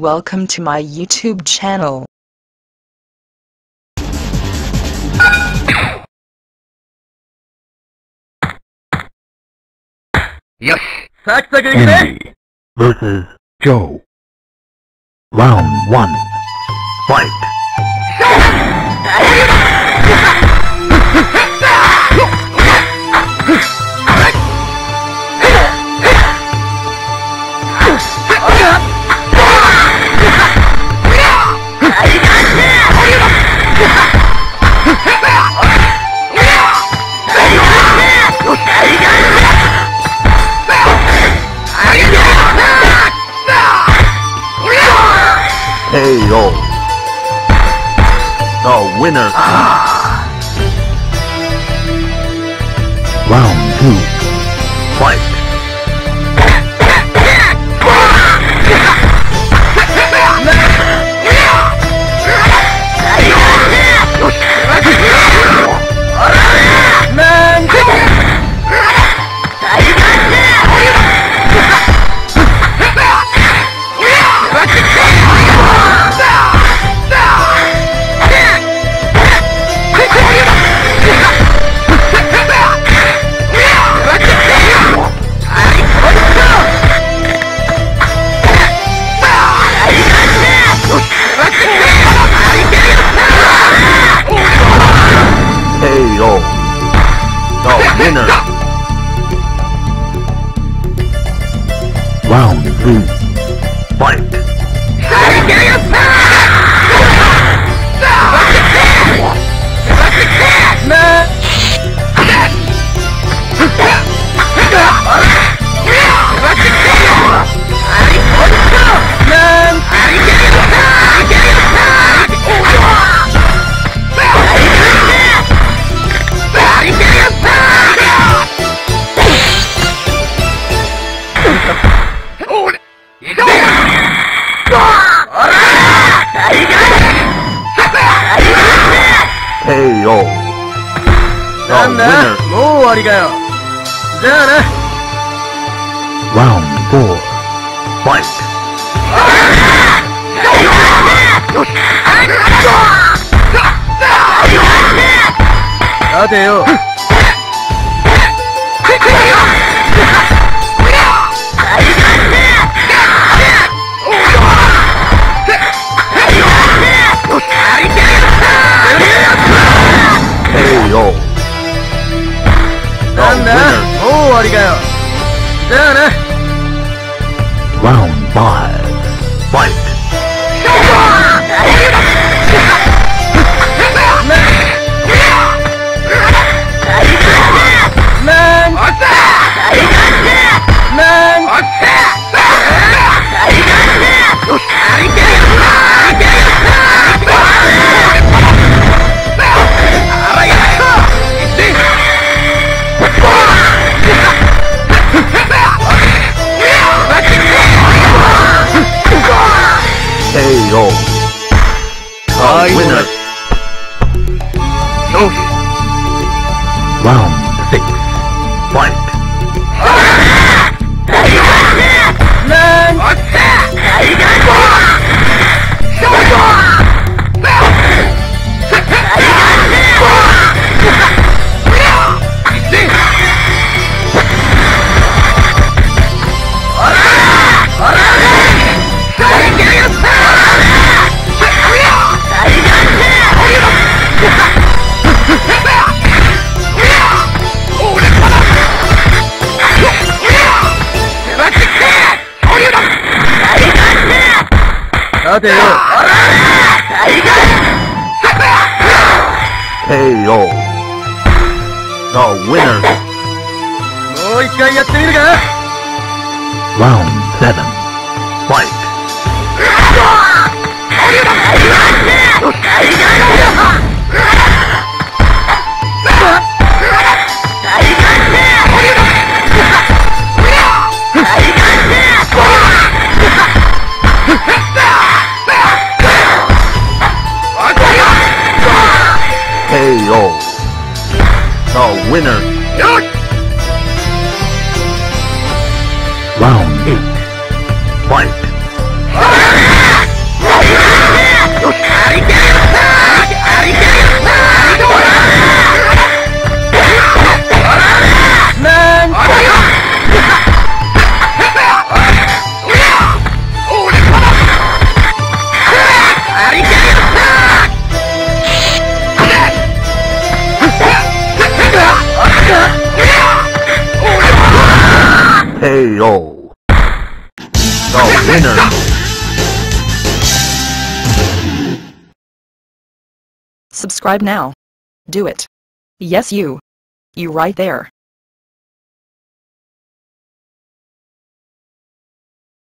Welcome to my YouTube channel. Yes. Andy versus Joe. Round one. Fight. Winner. Ah. Round two. Fight. Round three. Fight. なんだ.もう終わりかよじゃあな Round four. Fight. さてよ Round 5 winner. Round six. KO. The winner. Round seven. Fight. Winner. KO. The winner. Subscribe now. Do it. Yes you. You right there.